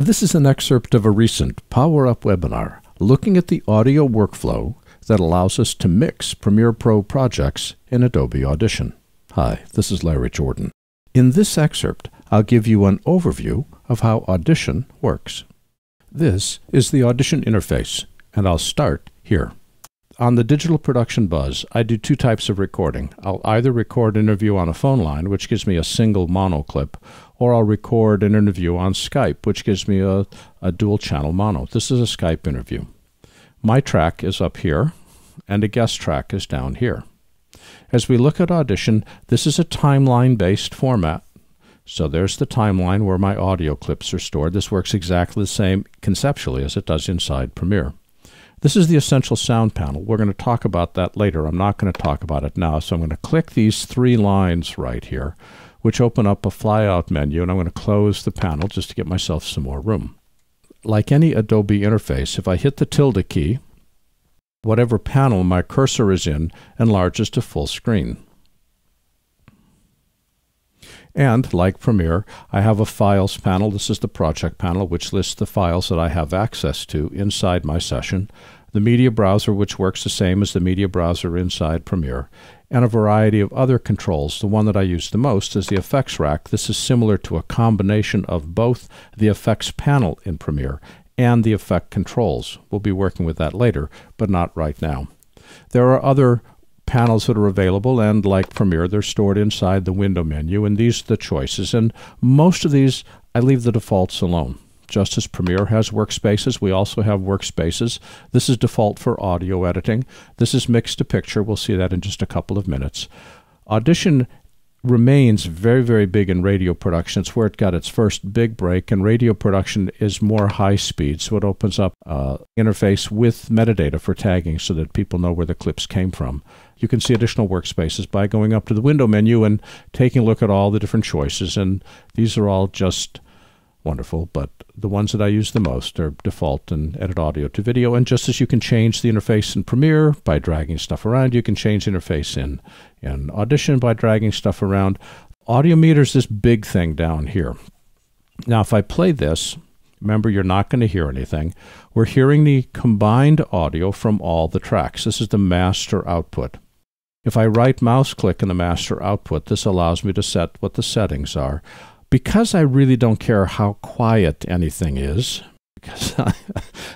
This is an excerpt of a recent Power Up webinar looking at the audio workflow that allows us to mix Premiere Pro projects in Adobe Audition. Hi, this is Larry Jordan. In this excerpt, I'll give you an overview of how Audition works. This is the Audition interface, and I'll start here. On the Digital Production Buzz, I do two types of recording. I'll either record an interview on a phone line, which gives me a single mono clip, or I'll record an interview on Skype, which gives me a, a dual channel mono. This is a Skype interview. My track is up here, and a guest track is down here. As we look at Audition, this is a timeline-based format. So there's the timeline where my audio clips are stored. This works exactly the same conceptually as it does inside Premiere. This is the Essential Sound panel. We're going to talk about that later. I'm not going to talk about it now, so I'm going to click these three lines right here which open up a flyout menu, and I'm going to close the panel just to get myself some more room. Like any Adobe interface, if I hit the tilde key, whatever panel my cursor is in enlarges to full screen. And like Premiere, I have a Files panel. This is the Project panel, which lists the files that I have access to inside my session. The Media Browser, which works the same as the Media Browser inside Premiere and a variety of other controls. The one that I use the most is the effects rack. This is similar to a combination of both the effects panel in Premiere and the effect controls. We'll be working with that later, but not right now. There are other panels that are available, and like Premiere, they're stored inside the window menu, and these are the choices. And most of these, I leave the defaults alone. Just as Premiere has workspaces, we also have workspaces. This is default for audio editing. This is mixed to picture. We'll see that in just a couple of minutes. Audition remains very, very big in radio production. It's where it got its first big break, and radio production is more high speed, so it opens up uh, interface with metadata for tagging so that people know where the clips came from. You can see additional workspaces by going up to the window menu and taking a look at all the different choices, and these are all just wonderful, but the ones that I use the most are default and edit audio to video. And just as you can change the interface in Premiere by dragging stuff around, you can change the interface in, in Audition by dragging stuff around. Audiometer is this big thing down here. Now, if I play this, remember you're not going to hear anything. We're hearing the combined audio from all the tracks. This is the master output. If I right mouse click in the master output, this allows me to set what the settings are because I really don't care how quiet anything is, because I,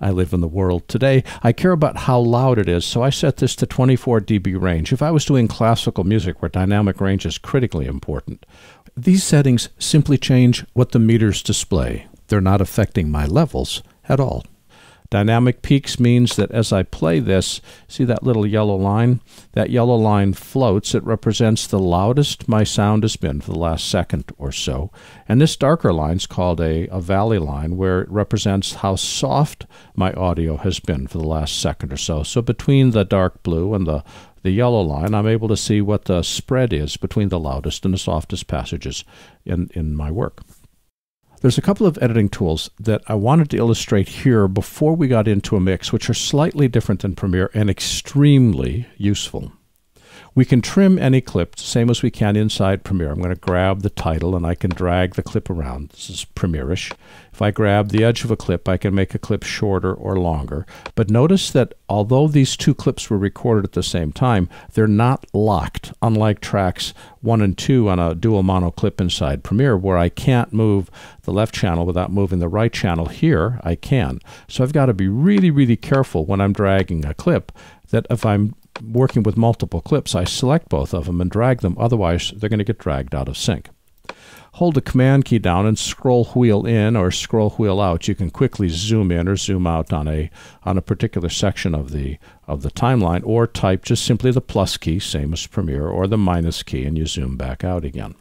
I, live in the world today, I care about how loud it is. So I set this to 24 dB range. If I was doing classical music where dynamic range is critically important, these settings simply change what the meters display. They're not affecting my levels at all. Dynamic peaks means that as I play this, see that little yellow line? That yellow line floats. It represents the loudest my sound has been for the last second or so. And this darker line is called a, a valley line, where it represents how soft my audio has been for the last second or so. So between the dark blue and the, the yellow line, I'm able to see what the spread is between the loudest and the softest passages in, in my work. There's a couple of editing tools that I wanted to illustrate here before we got into a mix, which are slightly different than Premiere and extremely useful. We can trim any clip, the same as we can inside Premiere. I'm going to grab the title and I can drag the clip around. This is Premiere-ish. If I grab the edge of a clip, I can make a clip shorter or longer. But notice that although these two clips were recorded at the same time, they're not locked, unlike tracks 1 and 2 on a dual mono clip inside Premiere, where I can't move the left channel without moving the right channel. Here, I can. So I've got to be really, really careful when I'm dragging a clip that if I'm working with multiple clips, I select both of them and drag them. Otherwise, they're going to get dragged out of sync. Hold the Command key down and scroll wheel in or scroll wheel out. You can quickly zoom in or zoom out on a on a particular section of the of the timeline, or type just simply the plus key, same as Premiere, or the minus key, and you zoom back out again.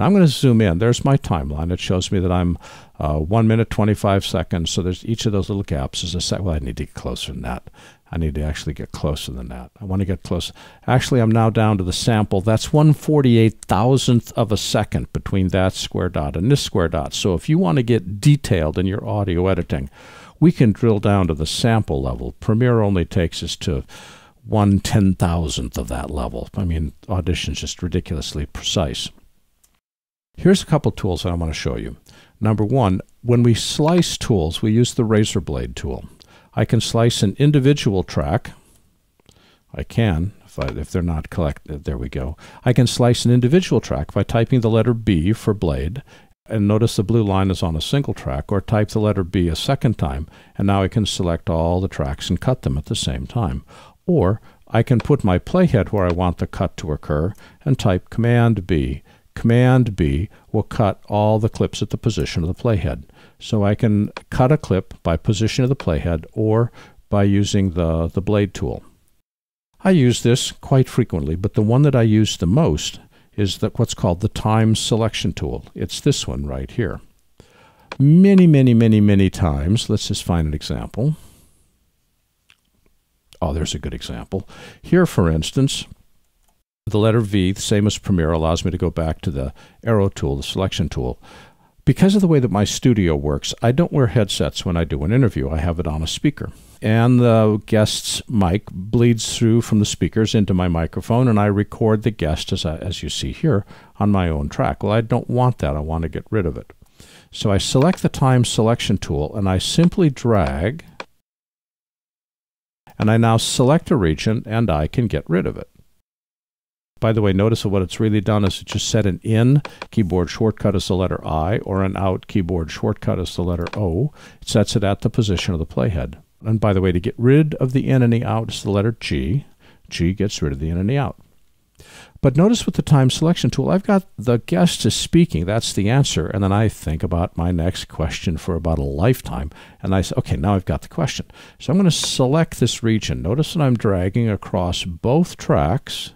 Now I'm going to zoom in. There's my timeline. It shows me that I'm uh, 1 minute 25 seconds. So there's each of those little gaps is a sec. Well, I need to get closer than that. I need to actually get closer than that. I want to get close. Actually, I'm now down to the sample. That's 148 thousandth of a second between that square dot and this square dot. So if you want to get detailed in your audio editing, we can drill down to the sample level. Premiere only takes us to one ten thousandth of that level. I mean, Audition's just ridiculously precise. Here's a couple tools that I want to show you. Number one, when we slice tools, we use the razor blade tool. I can slice an individual track. I can, if, I, if they're not collected. Uh, there we go. I can slice an individual track by typing the letter B for blade. And notice the blue line is on a single track, or type the letter B a second time, and now I can select all the tracks and cut them at the same time. Or I can put my playhead where I want the cut to occur and type Command B. Command B will cut all the clips at the position of the playhead. So I can cut a clip by position of the playhead or by using the, the blade tool. I use this quite frequently, but the one that I use the most is the, what's called the time selection tool. It's this one right here. Many, many, many, many times, let's just find an example. Oh, there's a good example. Here, for instance, the letter V, the same as Premiere, allows me to go back to the arrow tool, the selection tool. Because of the way that my studio works, I don't wear headsets when I do an interview. I have it on a speaker. And the guest's mic bleeds through from the speakers into my microphone, and I record the guest, as, I, as you see here, on my own track. Well, I don't want that. I want to get rid of it. So I select the time selection tool, and I simply drag and I now select a region and I can get rid of it. By the way, notice what it's really done is it just set an in keyboard shortcut as the letter I or an out keyboard shortcut as the letter O. It sets it at the position of the playhead. And by the way, to get rid of the in and the out is the letter G. G gets rid of the in and the out. But notice with the time selection tool, I've got the guest is speaking. That's the answer. And then I think about my next question for about a lifetime. And I say, okay, now I've got the question. So I'm going to select this region. Notice that I'm dragging across both tracks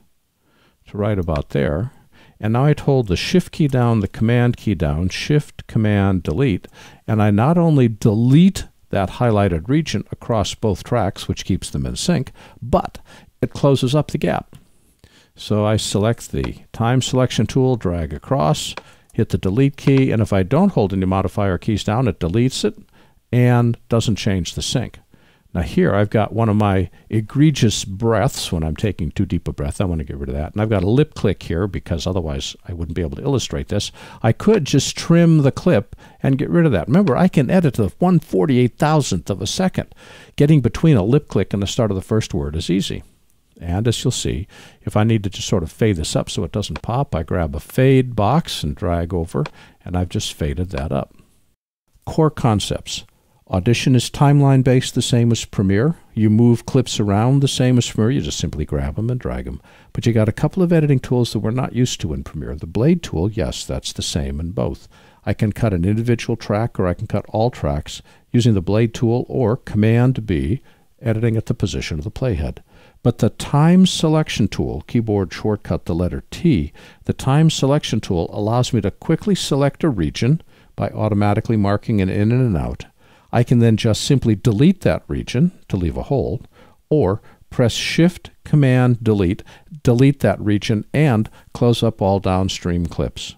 right about there. And now I hold the Shift key down, the Command key down, Shift, Command, Delete. And I not only delete that highlighted region across both tracks, which keeps them in sync, but it closes up the gap. So I select the time selection tool, drag across, hit the delete key, and if I don't hold any modifier keys down, it deletes it and doesn't change the sync. Now here I've got one of my egregious breaths when I'm taking too deep a breath. I want to get rid of that. And I've got a lip click here because otherwise I wouldn't be able to illustrate this. I could just trim the clip and get rid of that. Remember, I can edit to the 148,000th of a second. Getting between a lip click and the start of the first word is easy. And as you'll see, if I need to just sort of fade this up so it doesn't pop, I grab a fade box and drag over, and I've just faded that up. Core concepts. Audition is timeline based, the same as Premiere. You move clips around the same as Premiere. You just simply grab them and drag them. But you got a couple of editing tools that we're not used to in Premiere. The Blade tool, yes, that's the same in both. I can cut an individual track or I can cut all tracks using the Blade tool or Command B, editing at the position of the playhead. But the time selection tool, keyboard shortcut the letter T, the time selection tool allows me to quickly select a region by automatically marking an in and an out. I can then just simply delete that region to leave a hole, or press Shift Command Delete, delete that region, and close up all downstream clips.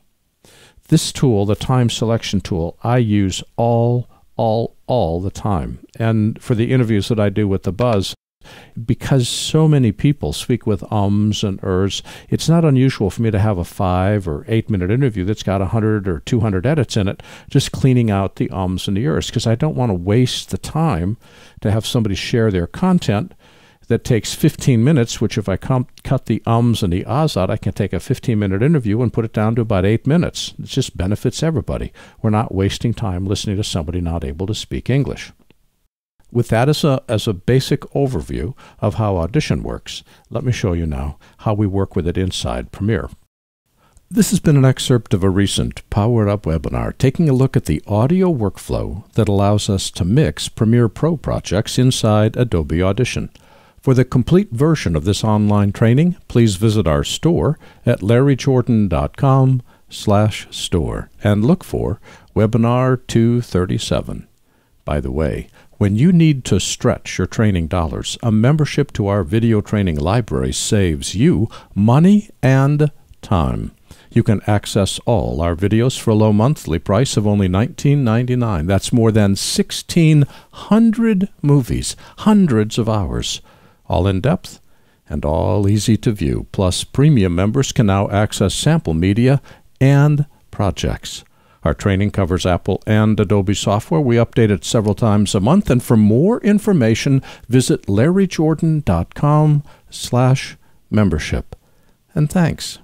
This tool, the time selection tool, I use all, all, all the time. And for the interviews that I do with the Buzz, because so many people speak with ums and ers, it's not unusual for me to have a five or eight minute interview that's got 100 or 200 edits in it, just cleaning out the ums and the ers, because I don't want to waste the time to have somebody share their content that takes 15 minutes, which if I cut the ums and the ahs out, I can take a 15 minute interview and put it down to about eight minutes. It just benefits everybody. We're not wasting time listening to somebody not able to speak English. With that as a, as a basic overview of how Audition works, let me show you now how we work with it inside Premiere. This has been an excerpt of a recent Power Up webinar taking a look at the audio workflow that allows us to mix Premiere Pro projects inside Adobe Audition. For the complete version of this online training, please visit our store at larryjordan.com slash store and look for Webinar 237. By the way, when you need to stretch your training dollars, a membership to our video training library saves you money and time. You can access all our videos for a low monthly price of only $19.99. That's more than 1,600 movies, hundreds of hours, all in depth and all easy to view. Plus, premium members can now access sample media and projects. Our training covers Apple and Adobe software. We update it several times a month. And for more information, visit larryjordan.com slash membership. And thanks.